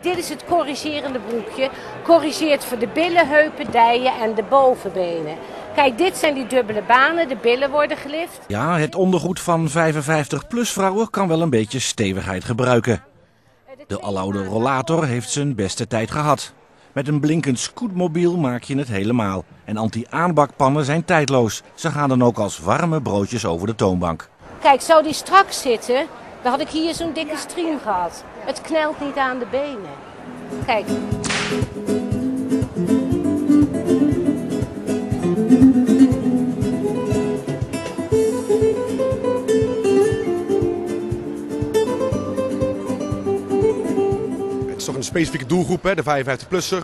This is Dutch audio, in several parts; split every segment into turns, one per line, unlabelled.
Dit is het corrigerende broekje. Corrigeert voor de billen, heupen, dijen en de bovenbenen. Kijk, dit zijn die dubbele banen. De billen worden gelift.
Ja, het ondergoed van 55-plus vrouwen kan wel een beetje stevigheid gebruiken. De aloude rollator heeft zijn beste tijd gehad. Met een blinkend scootmobiel maak je het helemaal. En anti-aanbakpannen zijn tijdloos. Ze gaan dan ook als warme broodjes over de toonbank.
Kijk, zou die strak zitten, dan had ik hier zo'n dikke stream gehad. Het knelt niet aan de benen. Kijk.
Toch een specifieke doelgroep, hè? de 55-plusser.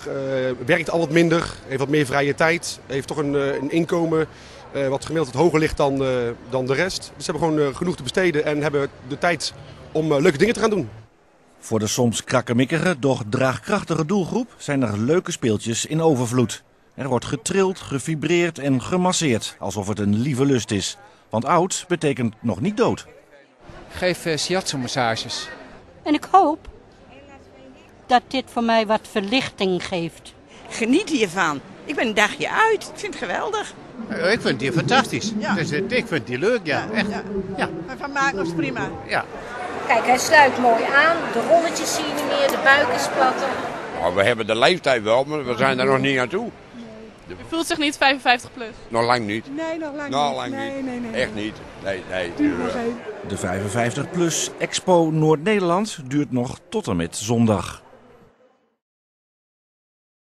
werkt al wat minder, heeft wat meer vrije tijd, heeft toch een, eh, een inkomen eh, wat gemiddeld wat hoger ligt dan, eh, dan de rest. Dus ze hebben gewoon eh, genoeg te besteden en hebben de tijd om eh, leuke dingen te gaan doen.
Voor de soms krakkemikkige, doch draagkrachtige doelgroep zijn er leuke speeltjes in overvloed. Er wordt getrild, gefibreerd en gemasseerd, alsof het een lieve lust is. Want oud betekent nog niet dood.
Geef uh, shiatsu-massages.
En ik hoop dat dit voor mij wat verlichting geeft.
Geniet hiervan. Ik ben een dagje uit. Ik vind het geweldig.
Ik vind die fantastisch.
Ja.
Dus, eh, ik vind die leuk, ja. Echt. Ja.
Maar van maken ons prima.
Ja.
Kijk, hij sluit mooi aan. De rolletjes zie je niet meer, de buik is platter.
Nou, we hebben de leeftijd wel, maar we zijn er nog niet aan toe.
U voelt zich niet 55 plus?
Nog lang niet.
Nee, nog lang
Nog
niet.
lang
nee,
niet.
Nee, nee,
Echt niet. Nee, nee.
De 55-plus Expo Noord-Nederland duurt nog tot en met zondag.